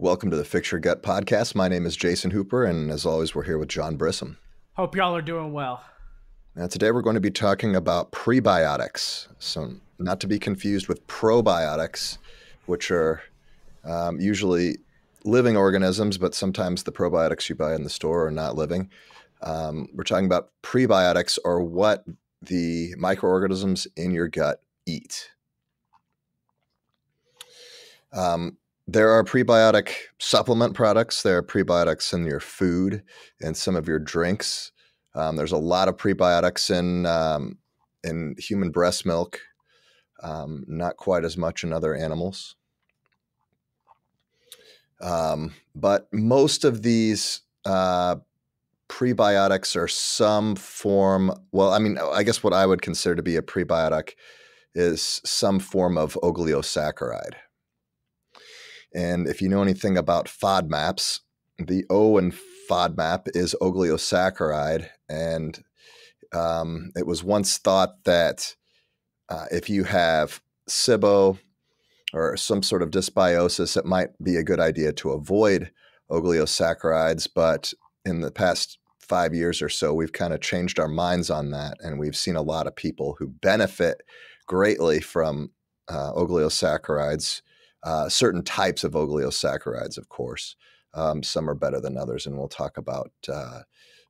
Welcome to the Fix Your Gut podcast. My name is Jason Hooper, and as always, we're here with John Brisson. Hope y'all are doing well. Now, today we're going to be talking about prebiotics. So, not to be confused with probiotics, which are um, usually living organisms, but sometimes the probiotics you buy in the store are not living. Um, we're talking about prebiotics, or what the microorganisms in your gut eat. Um, there are prebiotic supplement products. There are prebiotics in your food and some of your drinks. Um, there's a lot of prebiotics in um, in human breast milk. Um, not quite as much in other animals. Um, but most of these uh, prebiotics are some form. Well, I mean, I guess what I would consider to be a prebiotic is some form of oligosaccharide. And if you know anything about FODMAPs, the O in FODMAP is oligosaccharides. And um, it was once thought that uh, if you have SIBO or some sort of dysbiosis, it might be a good idea to avoid oligosaccharides. But in the past five years or so, we've kind of changed our minds on that. And we've seen a lot of people who benefit greatly from uh, oligosaccharides uh, certain types of oligosaccharides, of course. Um, some are better than others, and we'll talk about uh,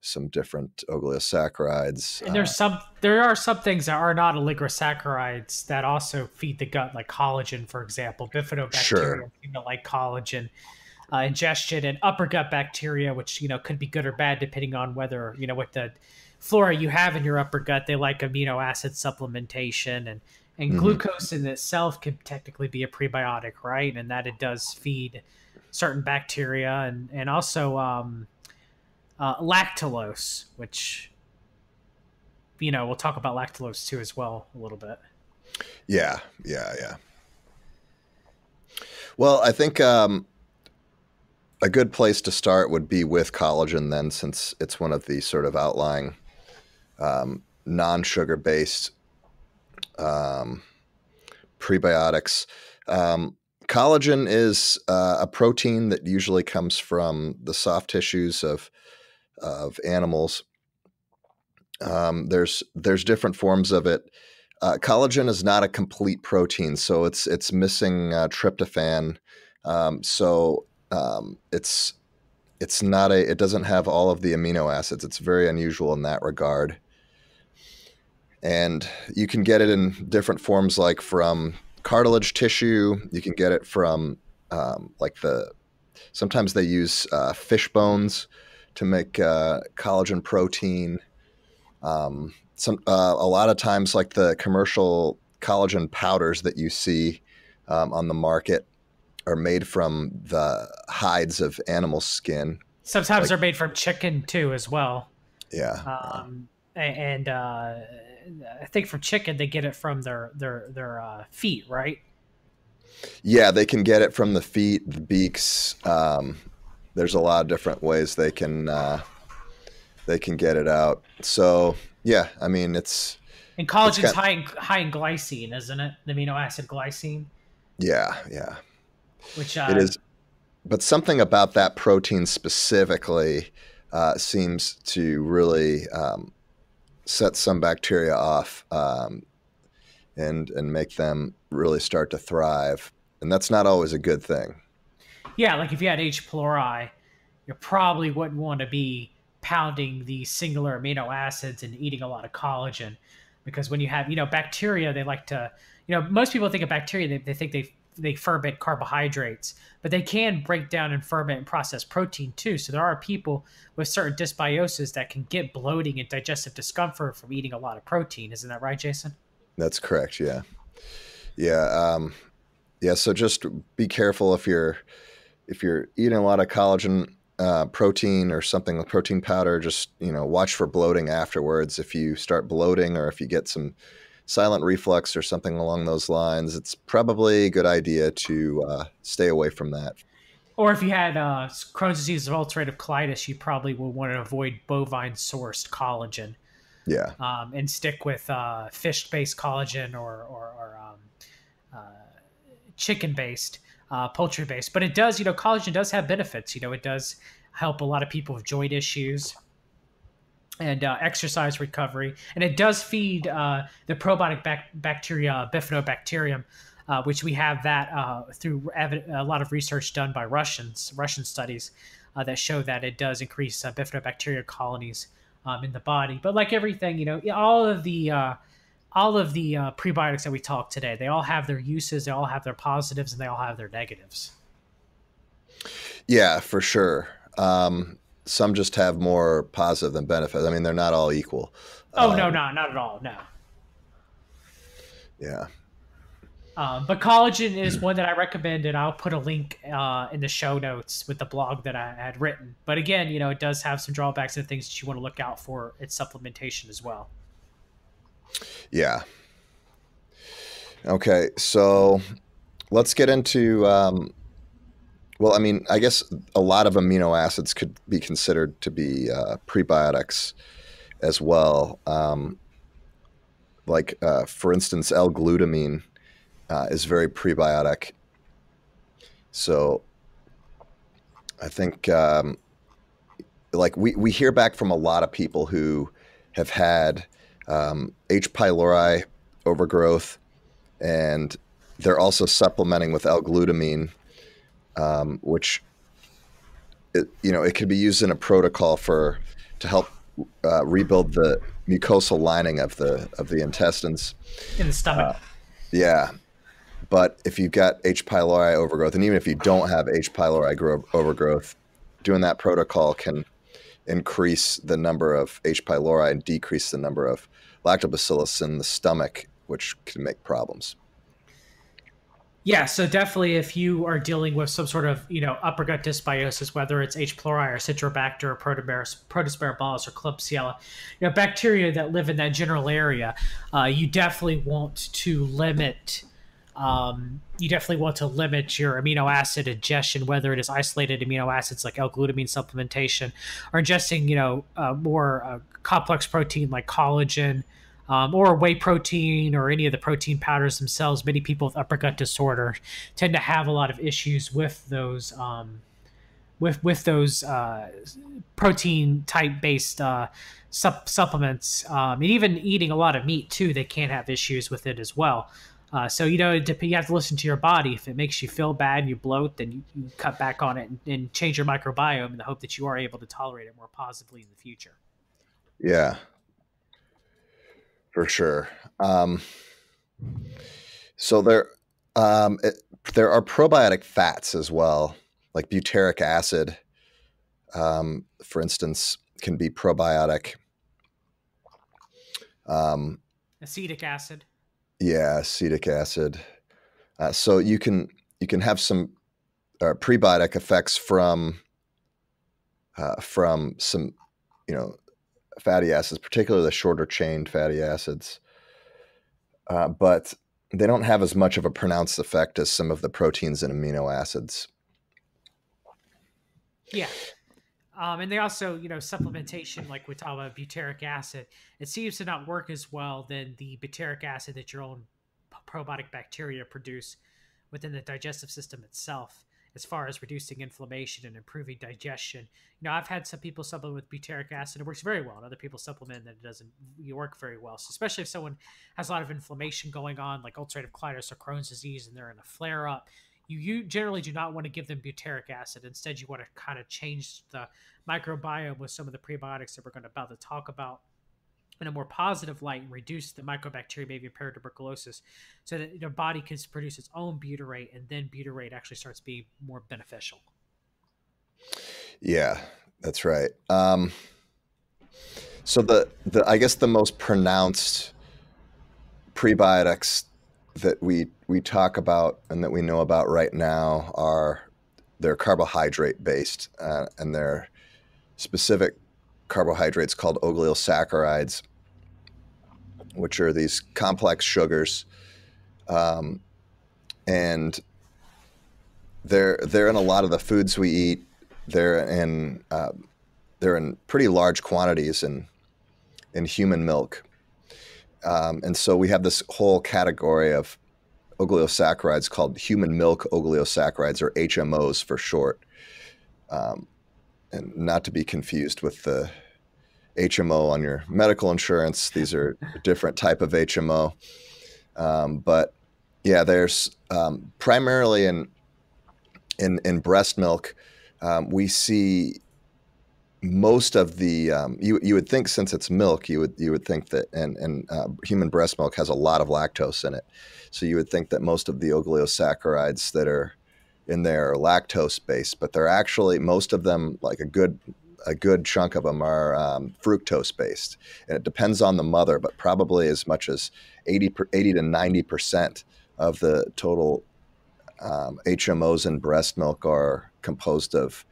some different oligosaccharides. And there's uh, some, there are some things that are not oligosaccharides that also feed the gut, like collagen, for example. Bifidobacteria sure. like collagen. Uh, ingestion and upper gut bacteria, which you know could be good or bad depending on whether you know what the flora you have in your upper gut. They like amino acid supplementation and and mm-hmm. glucose in itself can technically be a prebiotic, right? And that it does feed certain bacteria and and also um, uh, lactulose, which you know we'll talk about lactulose too as well a little bit. Yeah, yeah, yeah. Well, I think um, a good place to start would be with collagen, then, since it's one of the sort of outlying um, non-sugar based um, prebiotics. Um, collagen is uh, a protein that usually comes from the soft tissues of of animals. Um, there's there's different forms of it. Uh, collagen is not a complete protein, so it's it's missing uh, tryptophan. Um, so um, it's it's not a it doesn't have all of the amino acids. It's very unusual in that regard and you can get it in different forms like from cartilage tissue you can get it from um, like the sometimes they use uh, fish bones to make uh, collagen protein. Um, some uh, a lot of times like the commercial collagen powders that you see um, on the market are made from the hides of animal skin. Sometimes like, they're made from chicken too as well. Yeah. Um, and uh, I think for chicken they get it from their their their uh, feet, right? Yeah, they can get it from the feet, the beaks. Um, there's a lot of different ways they can uh, they can get it out. So yeah, I mean it's and collagen's it's high in, high in glycine, isn't it? The amino acid glycine. Yeah, yeah. Which uh, it is, but something about that protein specifically uh, seems to really um, set some bacteria off um, and and make them really start to thrive. And that's not always a good thing. Yeah, like if you had H. pylori, you probably wouldn't want to be pounding the singular amino acids and eating a lot of collagen because when you have you know bacteria they like to you know most people think of bacteria they, they think they they ferment carbohydrates, but they can break down and ferment and process protein too. So there are people with certain dysbiosis that can get bloating and digestive discomfort from eating a lot of protein. Isn't that right, Jason? That's correct. Yeah, yeah, um, yeah. So just be careful if you're if you're eating a lot of collagen uh, protein or something with protein powder. Just you know, watch for bloating afterwards. If you start bloating or if you get some silent reflux or something along those lines, it's probably a good idea to uh, stay away from that. Or if you had uh, Crohn's disease or ulcerative colitis, you probably would want to avoid bovine sourced collagen. Yeah. Um, and stick with uh, fish based collagen or, or, or um, uh, chicken based. uh, poultry based. But it does, you know, collagen does have benefits. You know, it does help a lot of people with joint issues and uh, exercise recovery, and it does feed uh, the probiotic bac- bacteria Bifidobacterium. Uh, which we have that uh, through ev- a lot of research done by Russians, Russian studies uh, that show that it does increase uh, bifidobacteria colonies um, in the body. But like everything, you know, all of the all of the uh, prebiotics that we talked today, they all have their uses, they all have their positives, and they all have their negatives. Yeah, for sure. Um, some just have more positive than benefit. I mean, they're not all equal. Oh um, no, no, not at all. No. Yeah. Um, but collagen is one that I recommend, and I'll put a link uh, in the show notes with the blog that I had written. But again, you know, it does have some drawbacks and things that you want to look out for its supplementation as well. Yeah. Okay, so let's get into. Um, well, I mean, I guess a lot of amino acids could be considered to be uh, prebiotics as well. Um, like, uh, for instance, L-glutamine uh, is very prebiotic. So, I think, um, like, we we hear back from a lot of people who have had um, H. pylori overgrowth, and they're also supplementing with L-glutamine, um, which it, you know it could be used in a protocol for to help uh, rebuild the mucosal lining of the of the intestines in the stomach. Uh, yeah, but if you've got H. pylori overgrowth, and even if you don't have H. pylori gro- overgrowth, doing that protocol can increase the number of H. pylori and decrease the number of lactobacillus in the stomach, which can make problems. Yeah, so definitely if you are dealing with some sort of, you know, upper gut dysbiosis, whether it's H. pylori or Citrobacter or Protosparabolus or Klebsiella, you know, bacteria that live in that general area, uh, you definitely want to limit um, you definitely want to limit your amino acid ingestion, whether it is isolated amino acids like L-glutamine supplementation, or ingesting, you know, uh, more uh, complex protein like collagen, um, or whey protein, or any of the protein powders themselves. Many people with upper gut disorder tend to have a lot of issues with those. Um, with with those uh, protein type based uh, sup- supplements, um, and even eating a lot of meat too, they can have issues with it as well. Uh, so you know you have to listen to your body. If it makes you feel bad and you bloat, then you, you cut back on it and, and, change your microbiome in the hope that you are able to tolerate it more positively in the future. Yeah, for sure. Um, so there, um, it, there are probiotic fats as well, like butyric acid, um, for instance, can be probiotic. Um, Acetic acid. Yeah, acetic acid. Uh, so you can you can have some uh, prebiotic effects from uh, from some you know fatty acids, particularly the shorter chained fatty acids, uh, but they don't have as much of a pronounced effect as some of the proteins and amino acids. Yeah. Um, and they also, you know, supplementation, like we talk about butyric acid, it seems to not work as well than the butyric acid that your own probiotic bacteria produce within the digestive system itself as far as reducing inflammation and improving digestion. You know, I've had some people supplement with butyric acid. It works very well. And other people supplement that it doesn't work very well. So especially if someone has a lot of inflammation going on, like ulcerative colitis or Crohn's disease, and they're in a flare up, you, you generally do not want to give them butyric acid. Instead, you want to kind of change the microbiome with some of the prebiotics that we're going to about to talk about in a more positive light and reduce the mycobacterium avian tuberculosis so that your body can produce its own butyrate and then butyrate actually starts being more beneficial. Yeah, that's right. Um, so the, the I guess the most pronounced prebiotics that we we talk about and that we know about right now are they're carbohydrate based uh, and they're specific carbohydrates called oligosaccharides, which are these complex sugars, um, and they're they're in a lot of the foods we eat. They're in uh, they're in pretty large quantities in in human milk, um, and so we have this whole category of oligosaccharides called human milk oligosaccharides, or HMOs for short. Um, and not to be confused with the HMO on your medical insurance. These are a different type of HMO. Um, but yeah, there's um, primarily in in in breast milk, um, we see most of the um, you you would think since it's milk, you would you would think that and and uh, human breast milk has a lot of lactose in it, so you would think that most of the oligosaccharides that are in there are lactose based, but they're actually most of them like a good a good chunk of them are um, fructose based. And it depends on the mother, but probably as much as 80, 80 to 90% of the total um, HMOs in breast milk are composed of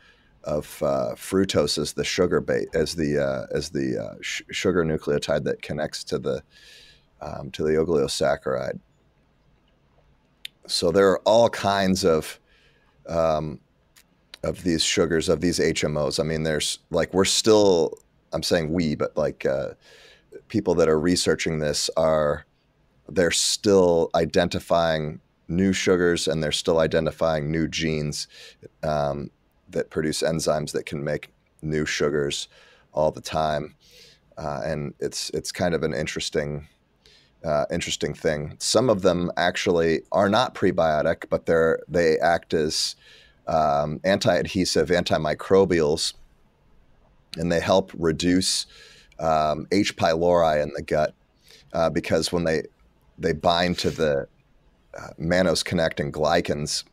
of uh, fructose as the sugar bait as the uh, as the uh, sh- sugar nucleotide that connects to the um, to the oligosaccharide. So there are all kinds of um, of these sugars of these HMOs. I mean, there's like we're still. I'm saying we, but like uh, people that are researching this are they're still identifying new sugars and they're still identifying new genes um, that produce enzymes that can make new sugars all the time. Uh, and it's it's kind of an interesting uh, interesting thing. Some of them actually are not prebiotic, but they're they act as um, anti-adhesive antimicrobials, and they help reduce um, H. pylori in the gut uh, because when they they bind to the uh, mannose connecting glycans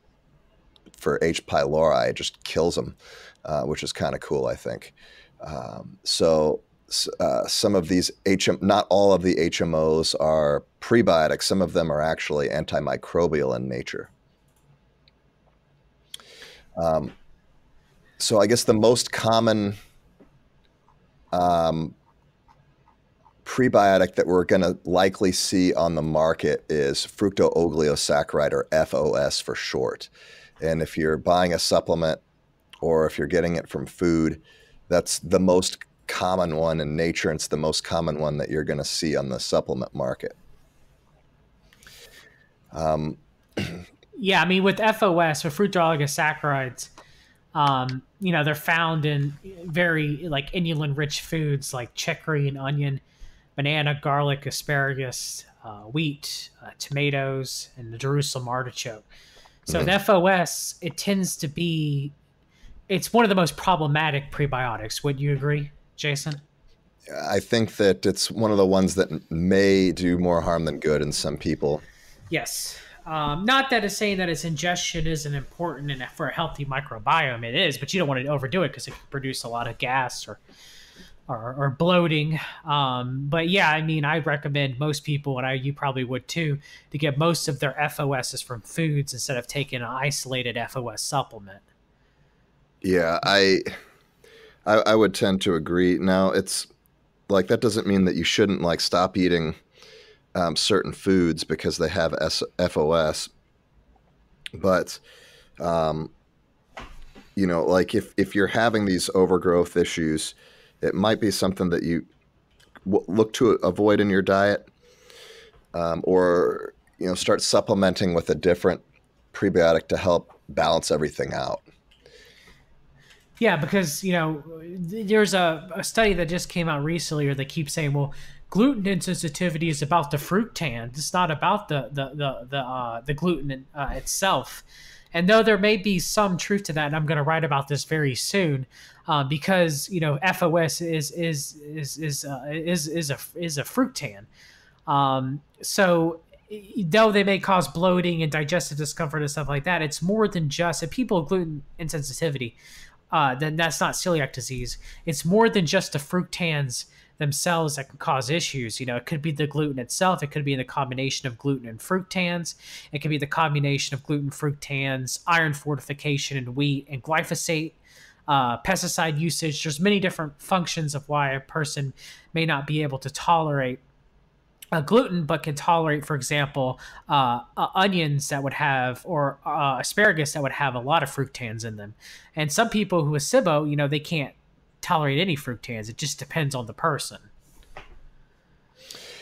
for H. pylori, it just kills them, uh, which is kind of cool, I think. Um, so uh, some of these HM, not all of the HMOs are prebiotic. Some of them are actually antimicrobial in nature. Um, so I guess the most common um, prebiotic that we're going to likely see on the market is fructooligosaccharides or FOS for short. And if you're buying a supplement or if you're getting it from food, that's the most common one in nature. And it's the most common one that you're going to see on the supplement market. Um, yeah, I mean, with FOS, with fructooligosaccharides, um, you know, they're found in very like inulin rich foods like chicory and onion, banana, garlic, asparagus, uh, wheat, uh, tomatoes, and the Jerusalem artichoke. So mm-hmm. the FOS, it tends to be, it's one of the most problematic prebiotics. Would you agree, Jason? I think that it's one of the ones that may do more harm than good in some people. Yes. Um, not that it's saying that its ingestion isn't important and for a healthy microbiome. It is, but you don't want to overdo it because it can produce a lot of gas or or, or bloating. Um, but yeah, I mean, I recommend most people, and I you probably would too, to get most of their FOSs from foods instead of taking an isolated FOS supplement. Yeah, I, I, I would tend to agree. Now it's like that doesn't mean that you shouldn't like stop eating um, certain foods because they have S- FOS, but um, you know, like if if you're having these overgrowth issues it might be something that you w- look to avoid in your diet, um, or you know start supplementing with a different prebiotic to help balance everything out. Yeah, because you know there's a, a study that just came out recently, or they keep saying, well, gluten insensitivity is about the fructan. It's not about the the the the, uh, the gluten uh, itself. And though there may be some truth to that, and I'm going to write about this very soon, uh, because you know FOS is is is is uh, is is a is a fructan. Um, so though they may cause bloating and digestive discomfort and stuff like that, it's more than just people have gluten insensitivity. Uh, then that's not celiac disease. It's more than just the fructans themselves that can cause issues. You know, it could be the gluten itself. It could be the combination of gluten and fructans. It could be the combination of gluten, fructans, iron fortification, and wheat and glyphosate. Uh, pesticide usage. There's many different functions of why a person may not be able to tolerate gluten, but can tolerate, for example, uh, uh, onions that would have, or uh, asparagus that would have a lot of fructans in them. And some people who have SIBO, you know, they can't tolerate any fructans. It just depends on the person.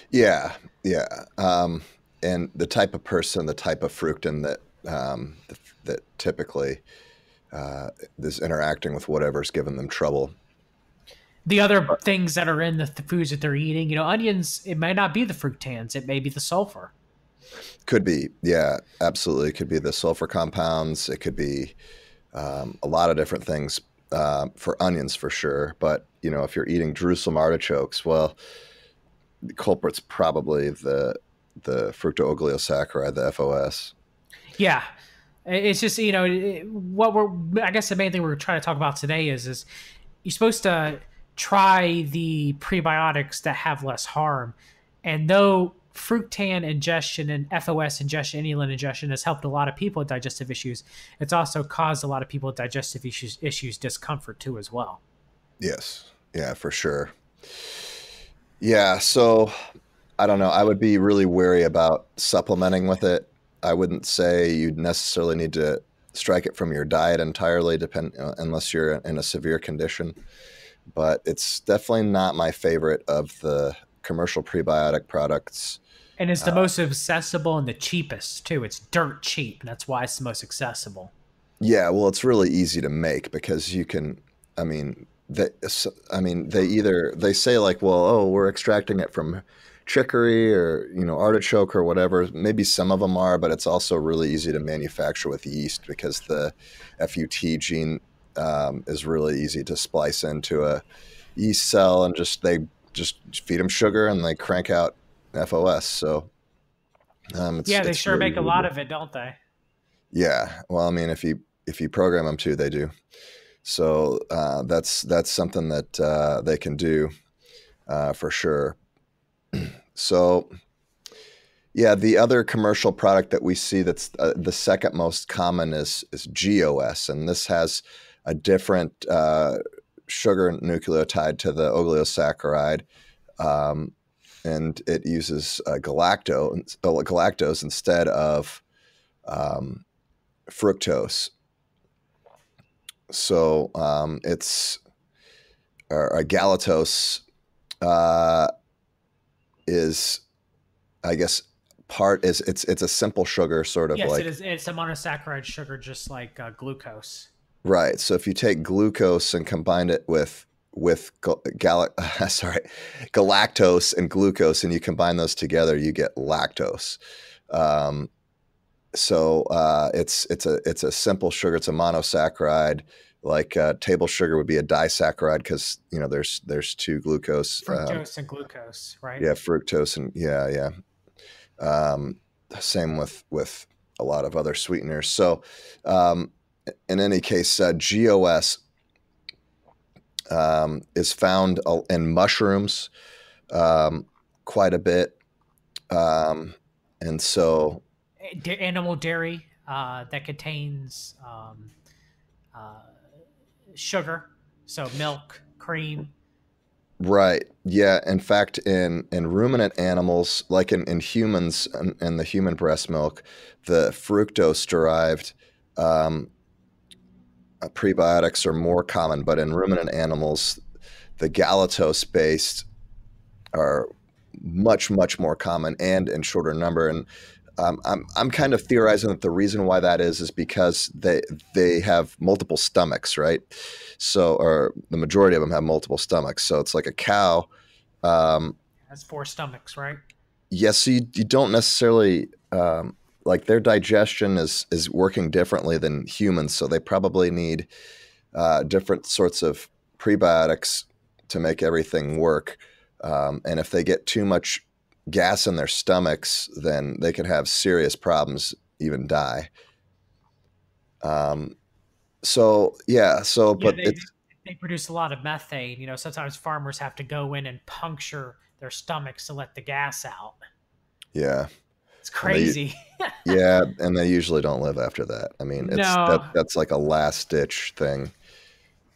Yeah, yeah. Um, and the type of person, the type of fructan that um, that typically uh, is interacting with whatever's giving them trouble. The other things that are in the, the foods that they're eating, you know, onions, it might not be the fructans, it may be the sulfur. Could be, yeah, absolutely. It could be the sulfur compounds. It could be um, a lot of different things uh, for onions for sure. But you know, if you're eating Jerusalem artichokes, well, the culprit's probably the the fructooligosaccharide, the FOS. Yeah, it's just you know what we're. I guess the main thing we're trying to talk about today is is you're supposed to try the prebiotics that have less harm, and though fructan ingestion and FOS ingestion, inulin ingestion has helped a lot of people with digestive issues. It's also caused a lot of people with digestive issues, issues discomfort too as well. Yes. Yeah, for sure. Yeah. So I don't know. I would be really wary about supplementing with it. I wouldn't say you'd necessarily need to strike it from your diet entirely, depend uh, unless you're in a severe condition. But it's definitely not my favorite of the commercial prebiotic products. And it's the uh, most accessible and the cheapest too. It's dirt cheap. and That's why it's the most accessible. Yeah, well, it's really easy to make because you can. I mean, they, I mean, they either they say like, well, oh, we're extracting it from chicory or you know artichoke or whatever. Maybe some of them are, but it's also really easy to manufacture with yeast because the FUT gene um, is really easy to splice into a yeast cell and just they just feed them sugar and they crank out FOS. So um, yeah, they sure really make a lot of it, don't they? Yeah. Well, I mean, if you if you program them to, they do. So uh, that's that's something that uh, they can do uh, for sure. so yeah, the other commercial product that we see that's uh, the second most common is is GOS, and this has a different uh, sugar nucleotide to the oligosaccharide, um, and it uses uh, galacto, uh, galactose instead of um, fructose. So um, it's or, a galactose uh, is, I guess, part is it's it's a simple sugar, sort of yes, like it is. It's a monosaccharide sugar, just like uh, glucose. Right. So if you take glucose and combine it with with gal- sorry, galactose and glucose, and you combine those together, you get lactose. Um, so uh, it's it's a it's a simple sugar. It's a monosaccharide. Like uh, table sugar would be a disaccharide because you know there's there's two glucose. Um, fructose um, and glucose, right? Yeah, fructose and yeah, yeah. Um, same with with a lot of other sweeteners. So um, in any case, uh, GOS um, is found in mushrooms um, quite a bit. Um, and so. Animal dairy uh, that contains um, uh, sugar, so milk, cream. Right. Yeah. In fact, in, in ruminant animals, like in, in humans and, the human breast milk, the fructose derived um, prebiotics are more common, but in ruminant animals, the galactose based are much much more common and in shorter number. And um, I'm I'm kind of theorizing that the reason why that is is because they they have multiple stomachs, right? So, or the majority of them have multiple stomachs. So it's like a cow. Um, has four stomachs, right? Yes, yeah, so you, you don't necessarily um, like their digestion is is working differently than humans, so they probably need uh, different sorts of prebiotics to make everything work. Um, and if they get too much gas in their stomachs, then they can have serious problems, even die. Um, so yeah, so yeah, but they, they produce a lot of methane. You know, sometimes farmers have to go in and puncture their stomachs to let the gas out. Yeah, it's crazy. They, yeah, and they usually don't live after that. I mean, it's no. that, that's like a last ditch thing.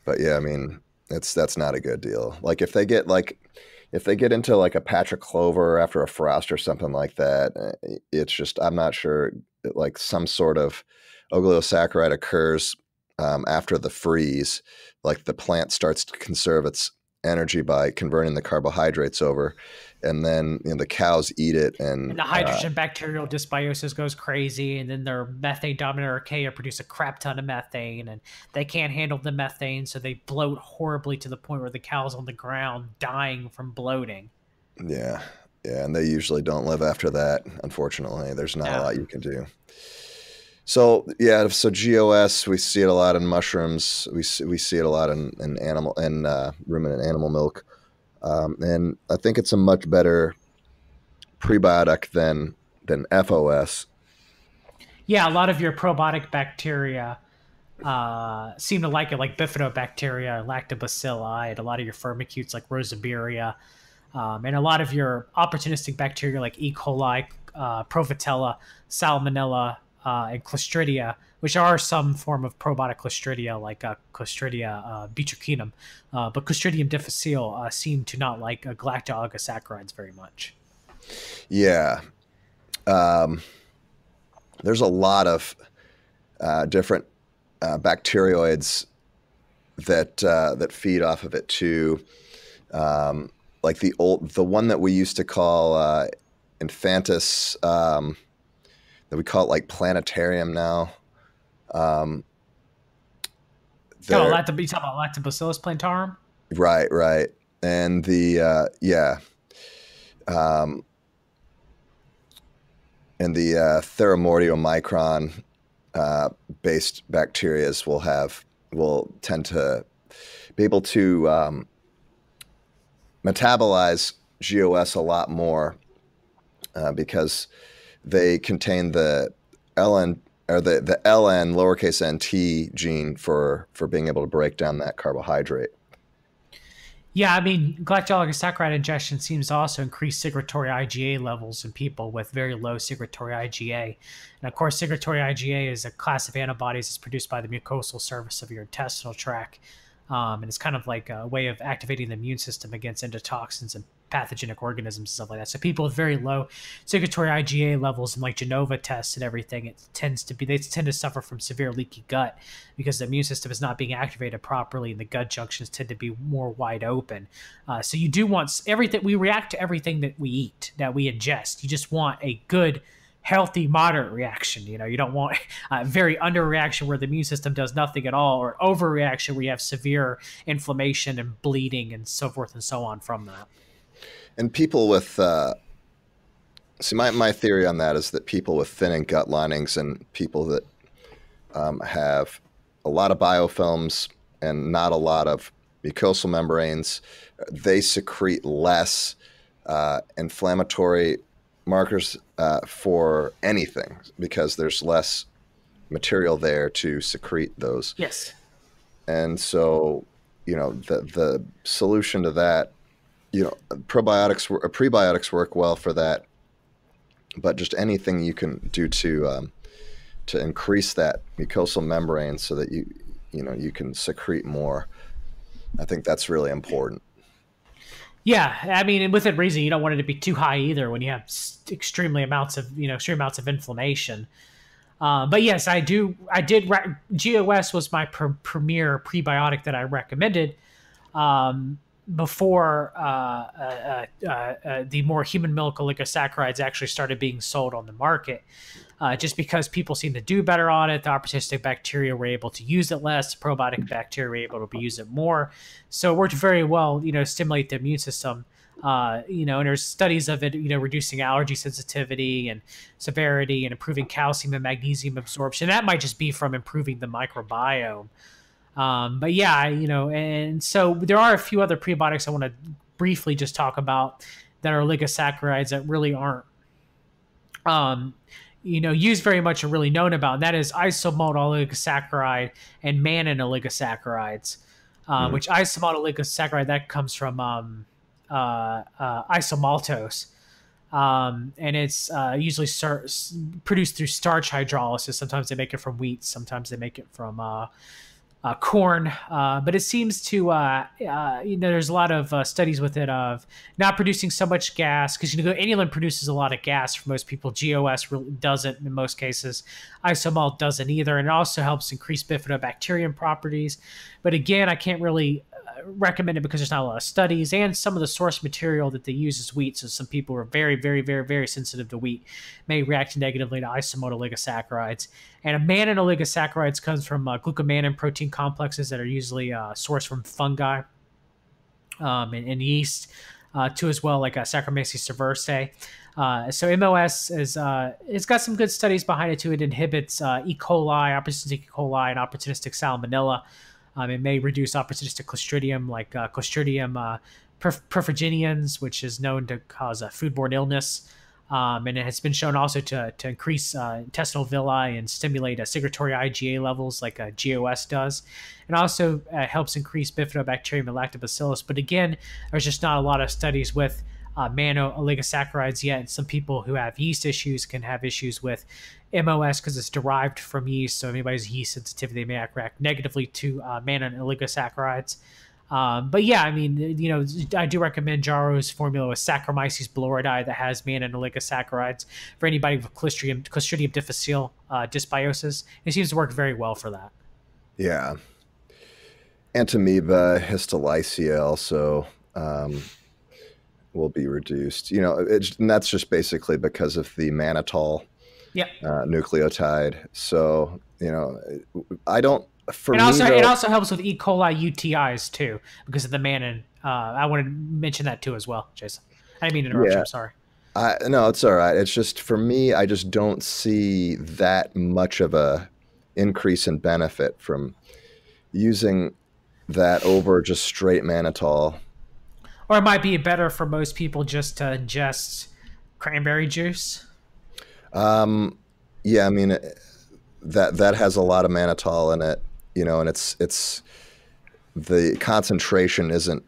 But yeah, I mean, it's that's not a good deal. Like if they get like if they get into like a patch of clover after a frost or something like that, eh, it's just I'm not sure like some sort of oligosaccharide occurs um, after the freeze. Like the plant starts to conserve its energy by converting the carbohydrates over, and then you know, the cows eat it, and, and the hydrogen uh, bacterial dysbiosis goes crazy, and then their methane dominant archaea produce a crap ton of methane, and they can't handle the methane, so they bloat horribly to the point where the cows on the ground dying from bloating. Yeah, yeah, and they usually don't live after that. Unfortunately, there's not a lot you can do. So yeah, so GOS we see it a lot in mushrooms. We see, we see it a lot in, in animal and uh, ruminant animal milk, um, and I think it's a much better prebiotic than than FOS. Yeah, a lot of your probiotic bacteria uh, seem to like it, like bifidobacteria, lactobacilli, and a lot of your firmicutes like Roseburia, um, and a lot of your opportunistic bacteria like E. coli, uh, Prevotella, Salmonella, uh, and Clostridia, which are some form of probiotic Clostridia, like uh, Clostridia uh, butyricum. Uh, but Clostridium difficile uh, seem to not like uh, galacto-oligosaccharides very much. Yeah. Um, there's a lot of uh, different uh, bacteroids that that feed off of it too. Um, like the old, the one that we used to call Infantis. Um, that we call it like planetarium now. Um, oh, lacto, you talking about Lactobacillus plantarum? Right, right, and the uh, yeah, um, and the uh, Thetaiotaomicron uh, based bacterias will have will tend to be able to um, metabolize GOS a lot more uh, because they contain the LN or the, the LN lowercase nt gene for for being able to break down that carbohydrate. Yeah, I mean, galacto-oligosaccharides ingestion seems to also increase secretory IgA levels in people with very low secretory IgA. And of course, secretory IgA is a class of antibodies that's produced by the mucosal surface of your intestinal tract. Um, and it's kind of like a way of activating the immune system against endotoxins and pathogenic organisms and stuff like that. So people with very low secretory IgA levels and like Genova tests and everything, it tends to be they tend to suffer from severe leaky gut because the immune system is not being activated properly and the gut junctions tend to be more wide open. Uh, so you do want everything. We react to everything that we eat that we ingest. You just want a good healthy moderate reaction you know you don't want a very underreaction where the immune system does nothing at all or overreaction where you have severe inflammation and bleeding and so forth and so on from that and people with uh, see my, my theory on that is that people with thinning gut linings and people that um, have a lot of biofilms and not a lot of mucosal membranes they secrete less uh, inflammatory markers uh, for anything because there's less material there to secrete those. Yes. And so, you know, the the solution to that, you know, probiotics, prebiotics work well for that, but just anything you can do to um, to increase that mucosal membrane so that you you know you can secrete more. I think that's really important. Yeah, I mean, within reason, you don't want it to be too high either when you have extremely amounts of you know extreme amounts of inflammation. Uh, but yes, I do. I did. GOS was my pr- premier prebiotic that I recommended um, before uh, uh, uh, uh the more human milk oligosaccharides actually started being sold on the market just because people seem to do better on it. The opportunistic bacteria were able to use it less. Probiotic bacteria were able to use it more. So it worked very well, you know, stimulate the immune system. Uh, you know, and there's studies of it, you know, reducing allergy sensitivity and severity and improving calcium and magnesium absorption. That might just be from improving the microbiome. Um, but yeah, you know, and so there are a few other prebiotics I want to briefly just talk about that are oligosaccharides that really aren't um, you know, used very much and really known about, and that is isomalt oligosaccharide and mannan oligosaccharides, uh, mm. which isomalt oligosaccharide that comes from um, uh, uh, isomaltose. Um, and it's uh, usually produced through starch hydrolysis. Sometimes they make it from wheat, sometimes they make it from uh, uh, corn, uh, but it seems to uh, uh you know there's a lot of uh, studies with it of not producing so much gas because you know inulin produces a lot of gas for most people. GOS really doesn't in most cases. Isomalt doesn't either, and it also helps increase bifidobacterium properties. But again, I can't really recommended because there's not a lot of studies and some of the source material that they use is wheat. So some people are very, very, very, very sensitive to wheat, may react negatively to isomalt oligosaccharides. And a mannan oligosaccharides comes from uh, glucomannan protein complexes that are usually uh, sourced from fungi um, and, and yeast, uh, too, as well, like a Saccharomyces cerevisiae. Uh, so MOS is uh, it's got some good studies behind it too. It inhibits uh, E. coli, opportunistic E. coli, and opportunistic Salmonella. Um, it may reduce opportunistic Clostridium, like uh, Clostridium uh, perfringens, which is known to cause a foodborne illness. Um, and it has been shown also to, to increase uh, intestinal villi and stimulate uh, secretory IgA levels like uh, GOS does. And also uh, helps increase bifidobacterium and lactobacillus. But again, there's just not a lot of studies with uh, mannan oligosaccharides yet. And some people who have yeast issues can have issues with MOS because it's derived from yeast. So anybody's yeast sensitivity, they may react negatively to uh, mannan oligosaccharides. Um, but yeah, I mean, you know, I do recommend Jarrow's formula with Saccharomyces boulardii that has mannan oligosaccharides for anybody with Clostridium, Clostridium difficile uh, dysbiosis. It seems to work very well for that. Yeah. Entamoeba histolytica also um, will be reduced. You know, and that's just basically because of the mannitol yep. uh, nucleotide. So, you know, I don't for and also though, it also helps with E. coli UTIs too because of the mannan. Uh, I wanted to mention that too as well, Jason. I didn't mean to interrupt yeah. you. I'm sorry. I, no, it's all right. It's just for me, I just don't see that much of a increase in benefit from using that over just straight mannitol. Or it might be better for most people just to ingest cranberry juice. Um, yeah, I mean that that has a lot of mannitol in it you know, and it's it's the concentration isn't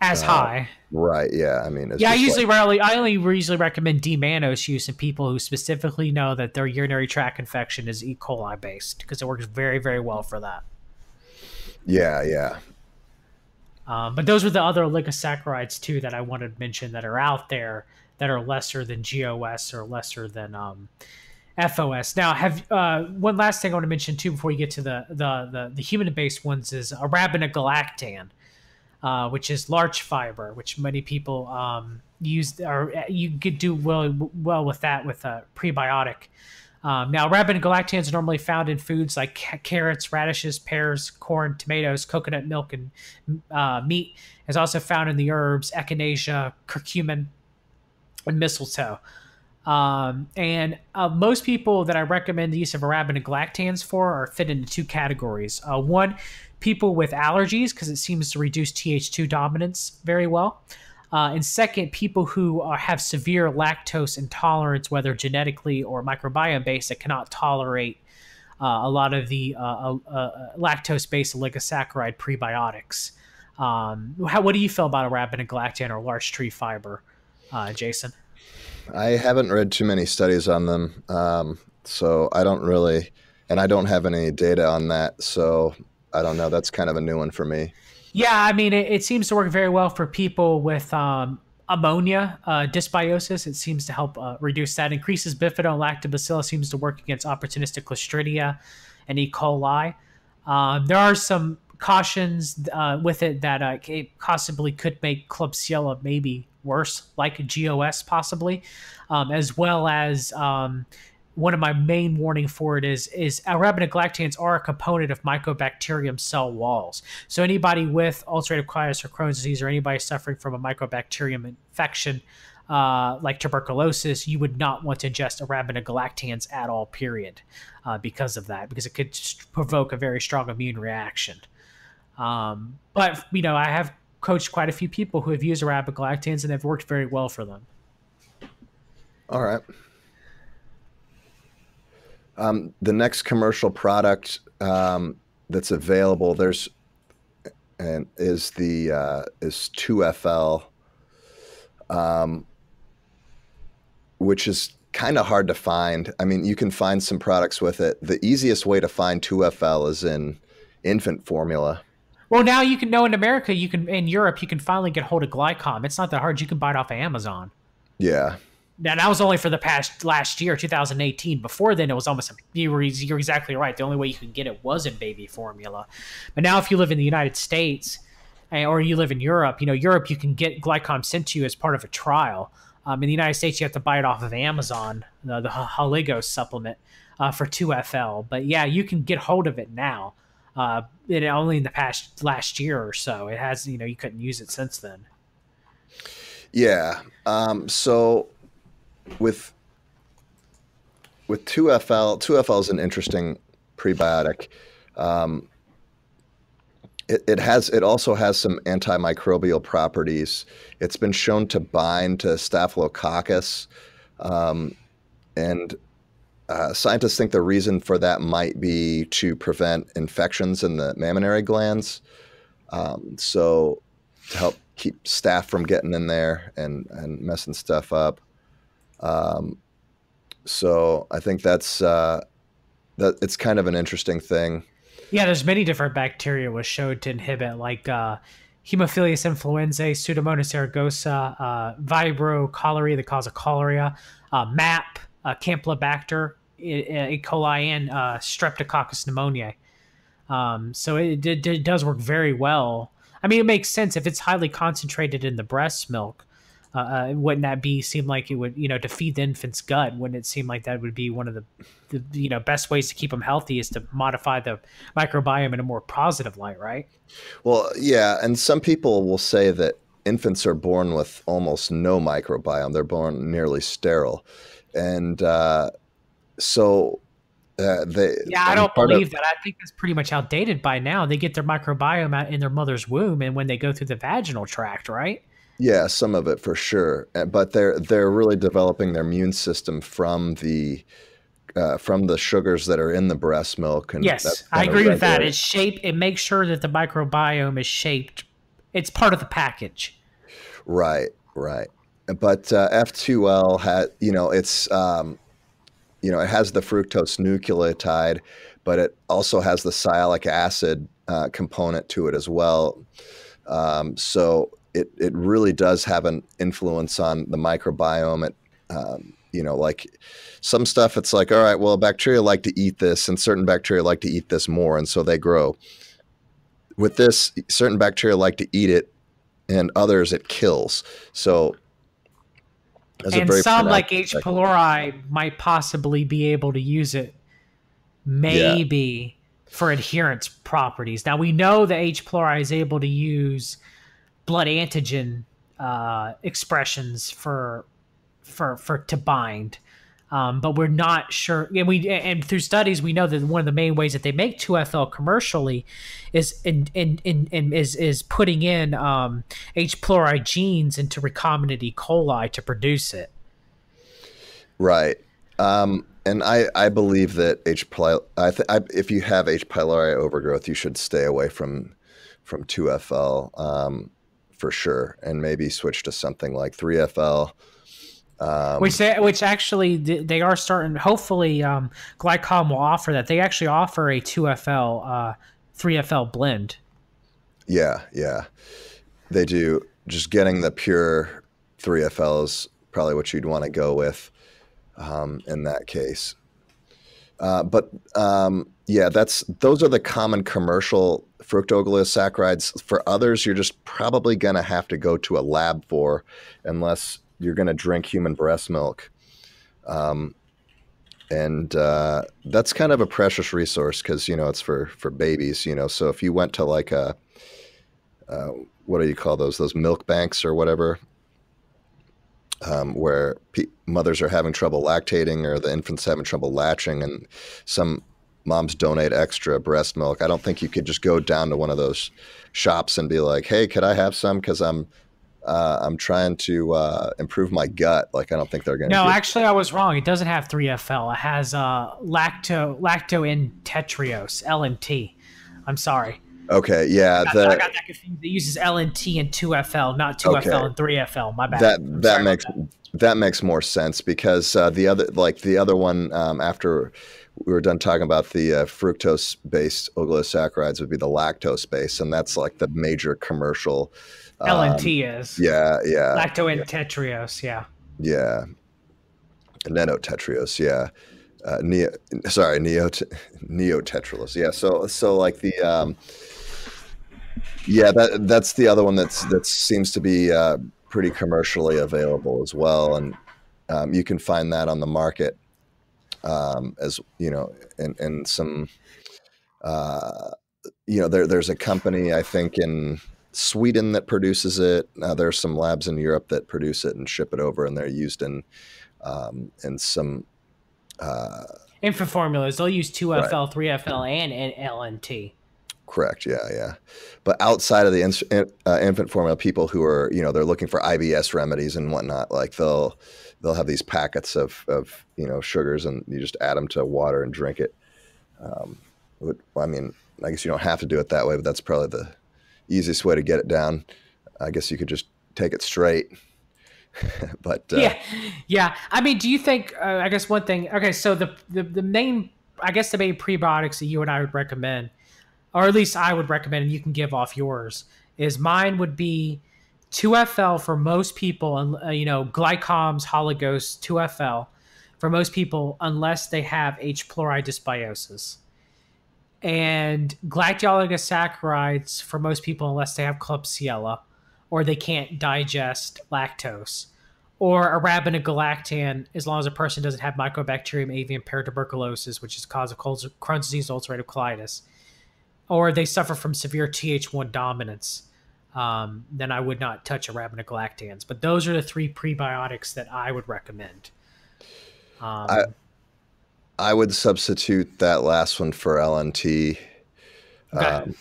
as uh, high. Right. Yeah. I mean, yeah. I usually like, rarely. I only usually recommend D-mannose use in people who specifically know that their urinary tract infection is E. coli based because it works very, very well for that. Yeah. Yeah. Um, but those were the other oligosaccharides too that I wanted to mention that are out there that are lesser than GOS or lesser than um, FOS. Now, have uh, one last thing I want to mention too before you get to the the the, the human-based ones is arabinogalactan, uh, which is larch fiber, which many people um, use or you could do well well with that with a prebiotic. Um, now, arabinogalactans are normally found in foods like carrots, radishes, pears, corn, tomatoes, coconut milk, and uh, meat. Is also found in the herbs echinacea, curcumin, and mistletoe. Um, and uh, most people that I recommend the use of arabinogalactans for are fit into two categories. Uh, one, people with allergies because it seems to reduce Th2 dominance very well. Uh, and second, people who are, have severe lactose intolerance, whether genetically or microbiome based, that cannot tolerate uh, a lot of the uh, uh, lactose based oligosaccharide prebiotics. Um, how, what do you feel about arabinogalactan or larch tree fiber, Jason? I haven't read too many studies on them, um, so I don't really, and I don't have any data on that. So I don't know. That's kind of a new one for me. Yeah, I mean, it, it seems to work very well for people with um, ammonia uh, dysbiosis. It seems to help uh, reduce that. Increases bifido lactobacillus. Seems to work against opportunistic Clostridia and E. coli. Um, there are some cautions uh, with it that uh, it possibly could make Klebsiella maybe worse, like GOS possibly, um, as well as um, one of my main warning for it is is arabinogalactans are a component of mycobacterium cell walls. So anybody with ulcerative colitis or Crohn's disease or anybody suffering from a mycobacterium infection uh, like tuberculosis, you would not want to ingest arabinogalactans at all, period, uh, because of that, because it could provoke a very strong immune reaction. Um, but you know, I have coached quite a few people who have used arabinogalactans and they've worked very well for them. All right. Um, the next commercial product um, that's available there's and is the uh, is 2FL, um, which is kind of hard to find. I mean, you can find some products with it. The easiest way to find 2FL is in infant formula. Well, now you can know in America, you can in Europe, you can finally get hold of Glycom. It's not that hard. You can buy it off of Amazon. Yeah. Now that was only for the past last year, 2018. Before then, it was almost you were you're exactly right. The only way you could get it was in baby formula. But now, if you live in the United States, or you live in Europe, you know, Europe you can get glycom sent to you as part of a trial. Um, in the United States, you have to buy it off of Amazon, the, the Holigos supplement uh, for 2FL. But yeah, you can get hold of it now. Uh, it only in the past last year or so. It has, you know, you couldn't use it since then. Yeah. Um, so with with 2FL, 2FL is an interesting prebiotic. Um, it, it has it also has some antimicrobial properties. It's been shown to bind to Staphylococcus, um, and uh, scientists think the reason for that might be to prevent infections in the mammary glands. Um, so to help keep staph from getting in there and and messing stuff up. Um, so I think that's uh, that it's kind of an interesting thing. Yeah, there's many different bacteria was showed to inhibit, like uh, Haemophilus influenzae, Pseudomonas aeruginosa, uh, Vibrio cholerae, the cause of cholera, uh, MAP, uh, Campylobacter, E. coli, and uh, Streptococcus pneumoniae. Um, so it, it, it, does work very well. I mean, it makes sense if it's highly concentrated in the breast milk. Uh, uh, wouldn't that be seem like it would you know to feed the infant's gut? Wouldn't it seem like that would be one of the, the you know best ways to keep them healthy is to modify the microbiome in a more positive light, right? Well, yeah, and some people will say that infants are born with almost no microbiome; they're born nearly sterile, and uh, so uh, they, yeah, I don't believe of, that. I think that's pretty much outdated by now. They get their microbiome out in their mother's womb, and when they go through the vaginal tract, right? Yeah, some of it for sure, but they're they're really developing their immune system from the uh, from the sugars that are in the breast milk. And yes, I agree with that. It's shaped. It makes sure that the microbiome is shaped. It's part of the package. Right, right. But uh, F2L had, you know, it's, um, you know, it has the fructose nucleotide, but it also has the sialic acid uh, component to it as well. Um, so it it really does have an influence on the microbiome. It um, you know like some stuff it's like all right well bacteria like to eat this and certain bacteria like to eat this more and so they grow with this certain bacteria like to eat it and others it kills so and some like h pylori might possibly be able to use it maybe yeah. for adherence properties now we know that h pylori is able to use blood antigen uh, expressions for for for to bind. Um, but we're not sure. And we and through studies we know that one of the main ways that they make 2FL commercially is in in, in, in is is putting in um, H. pylori genes into recombinant E. coli to produce it. Right. Um, and I, I believe that H. pylori, I th- I, if you have H. pylori overgrowth, you should stay away from from 2FL. For sure, and maybe switch to something like 3FL. Um, which they, which actually they are starting. Hopefully, um, Glycom will offer that. They actually offer a 2FL, uh, 3FL blend. Yeah, yeah, they do. Just getting the pure 3FL is probably what you'd want to go with um, in that case. Uh, but um, yeah, that's those are the common commercial fructooligosaccharides. For others, you're just probably going to have to go to a lab for, unless you're going to drink human breast milk. Um, and uh, that's kind of a precious resource because you know it's for for babies. You know, so if you went to like a uh, what do you call those? Those milk banks or whatever, um, where pe- mothers are having trouble lactating or the infants having trouble latching, and some moms donate extra breast milk. I don't think you could just go down to one of those shops and be like, "Hey, could I have some?" Because I'm uh, I'm trying to uh, improve my gut. Like I don't think they're going to. No, actually, I was wrong. It doesn't have 3FL. It has uh, lacto lacto tetraose LNT. I'm sorry. Okay, yeah, got, the, I got that confused. It uses LNT and 2FL, not 2FL okay. and 3FL. My bad. That that makes that. that. makes more sense because uh, the other like the other one um, after we were done talking about the uh, fructose based oligosaccharides would be the lactose based, and that's like the major commercial. Um, LNT is. Yeah, yeah. Lacto and tetraose, yeah. Yeah. Nenotetriose, yeah. Uh, neo, sorry, neo, neotetrulose. Yeah. So, so like the, um, Yeah, that that's the other one that's that seems to be uh, pretty commercially available as well, and um, you can find that on the market um, as you know, and and some. Uh, you know, there, there's a company I think in Sweden that produces it. Now there's some labs in Europe that produce it and ship it over, and they're used in um, in some uh, infant formulas. They'll use two FL, three FL, and, and LNT. Correct. Yeah, yeah. But outside of the in, uh, infant formula, people who are you know they're looking for IBS remedies and whatnot, like they'll they'll have these packets of of you know sugars, and you just add them to water and drink it. Um, I mean, I guess you don't have to do it that way, but that's probably the easiest way to get it down. I guess you could just take it straight. but uh, yeah, yeah. I mean, do you think? Uh, I guess one thing. Okay, so the, the the main, I guess the main prebiotics that you and I would recommend, or at least I would recommend, and you can give off yours. Is mine would be 2FL for most people, and uh, you know, Glycom's, Holigos, 2FL for most people, unless they have H. pylori dysbiosis and galacto-oligosaccharides for most people unless they have Klebsiella or they can't digest lactose or arabinogalactan as long as a person doesn't have mycobacterium avium paratuberculosis which is cause of Crohn's disease ulcerative colitis or they suffer from severe Th1 dominance um, then I would not touch arabinogalactans but those are the three prebiotics that I would recommend um, I, I would substitute that last one for LNT. Okay. Um,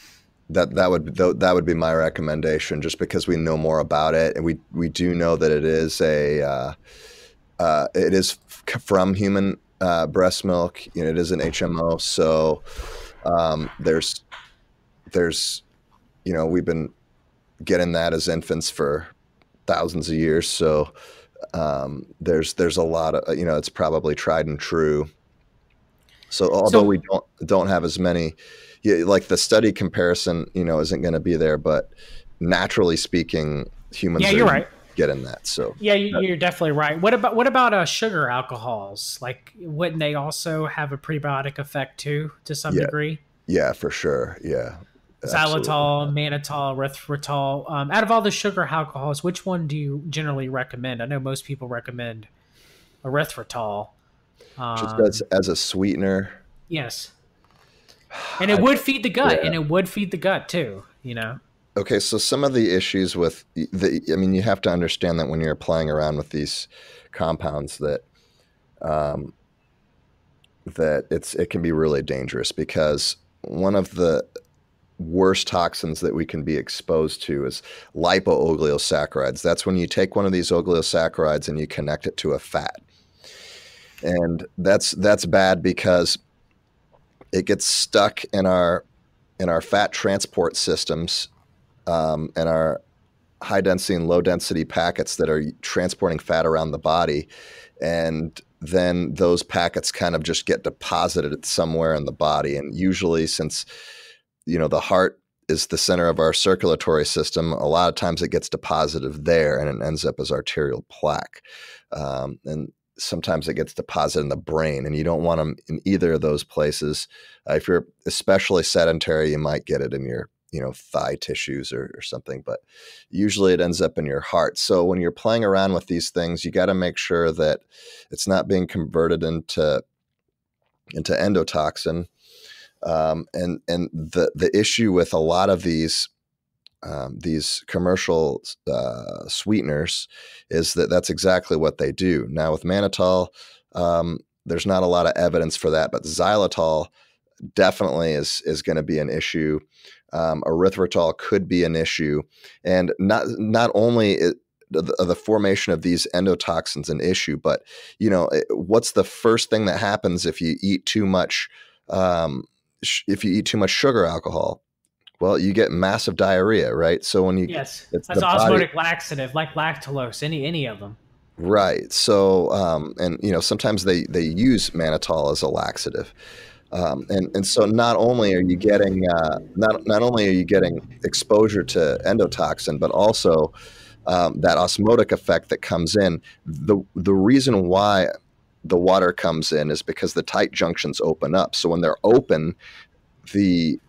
that that would that would be my recommendation, just because we know more about it, and we we do know that it is a uh, uh, it is from human uh, breast milk. You know, it is an HMO, so um, there's there's you know we've been getting that as infants for thousands of years, so um, there's there's a lot of you know it's probably tried and true so although so, we don't don't have as many, yeah, like the study comparison, you know, isn't going to be there, but naturally speaking, humans yeah, you're right. getting that. So yeah, you, are definitely right. What about what about uh, sugar alcohols? Like, wouldn't they also have a prebiotic effect too, to some yeah. degree? Yeah, for sure. Yeah. Xylitol, mannitol, erythritol. Um, out of all the sugar alcohols, which one do you generally recommend? I know most people recommend erythritol. Um, Just as as a sweetener. Yes. And it would feed the gut, yeah. and it would feed the gut too. You know. Okay, so some of the issues with the, I mean, you have to understand that when you're playing around with these compounds, that, um, that it's it can be really dangerous because one of the worst toxins that we can be exposed to is lipo-oligosaccharides. That's when you take one of these oligosaccharides and you connect it to a fat. And that's that's bad because it gets stuck in our in our fat transport systems um, and our high density and low density packets that are transporting fat around the body. And then those packets kind of just get deposited somewhere in the body. And usually since you know the heart is the center of our circulatory system a lot of times it gets deposited there and it ends up as arterial plaque um, and sometimes it gets deposited in the brain and you don't want them in either of those places. Uh, if you're especially sedentary you might get it in your you know thigh tissues or, or, something but usually it ends up in your heart. So when you're playing around with these things you got to make sure that it's not being converted into into endotoxin um, and and the the issue with a lot of these um, these commercial uh, sweeteners is that that's exactly what they do. Now with mannitol, um, there's not a lot of evidence for that, but xylitol definitely is is going to be an issue. Um, erythritol could be an issue, and not not only it, the, the, formation of these endotoxins an issue, but you know what's the first thing that happens if you eat too much um, if you eat too much sugar alcohol? Well, you get massive diarrhea, right? So when you yes, it's that's osmotic body, laxative, like lactulose, any any of them. Right. So, um, and you know, sometimes they they use mannitol as a laxative, um, and and so not only are you getting uh, not not only are you getting exposure to endotoxin, but also um, that osmotic effect that comes in. The the reason why the water comes in is because the tight junctions open up. So when they're open, the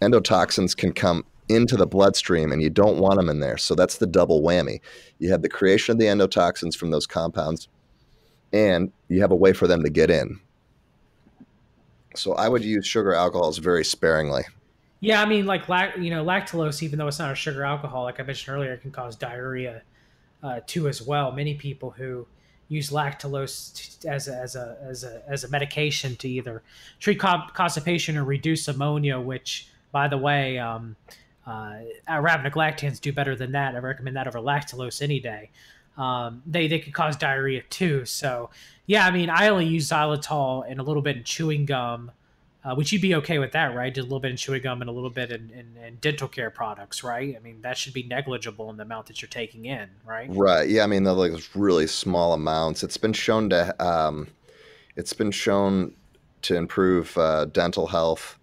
endotoxins can come into the bloodstream, and you don't want them in there. So that's the double whammy. You have the creation of the endotoxins from those compounds, and you have a way for them to get in. So I would use sugar alcohols very sparingly. Yeah, I mean, like you know, lactulose, even though it's not a sugar alcohol, like I mentioned earlier, can cause diarrhea uh, too as well. Many people who use lactulose as a, as a as a as a medication to either treat constipation or reduce ammonia, which, by the way, um, uh, do better than that. I recommend that over lactulose any day. Um, they they could cause diarrhea too. So yeah, I mean, I only use xylitol and a little bit in chewing gum uh, which you'd be okay with that, right? Just a little bit in chewing gum and a little bit in, in, in, dental care products, right? I mean, that should be negligible in the amount that you're taking in, right? Right. Yeah. I mean, they're like really small amounts. It's been shown to, um, it's been shown to improve uh, dental health.